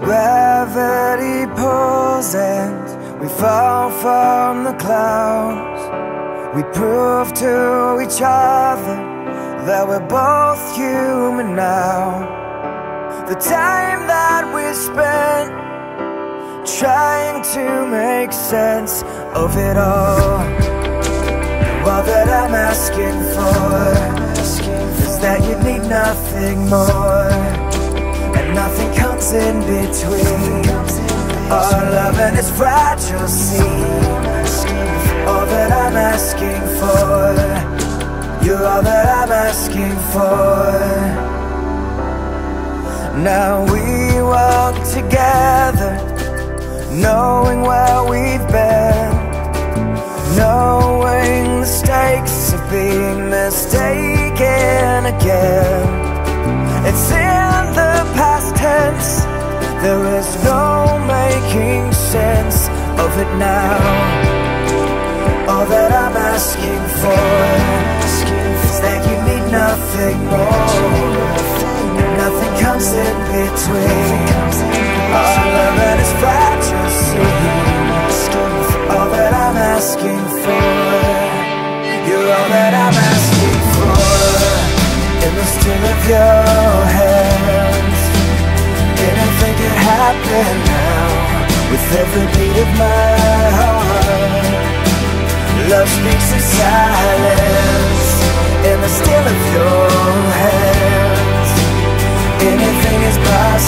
Gravity pulls and we fall from the clouds. We prove to each other that we're both human now. The time that we spent trying to make sense of it all. All that I'm asking for is that you need nothing more, and nothing in between. Our love and its fragile seam. All that I'm asking for, you're all that I'm asking for. Now we walk together, knowing where we've been, knowing Our love. All that I'm asking for, you're all that I'm asking for. In the still of your hands, now. With every beat of my heart, love speaks in silence. In the still of your hands, anything is possible.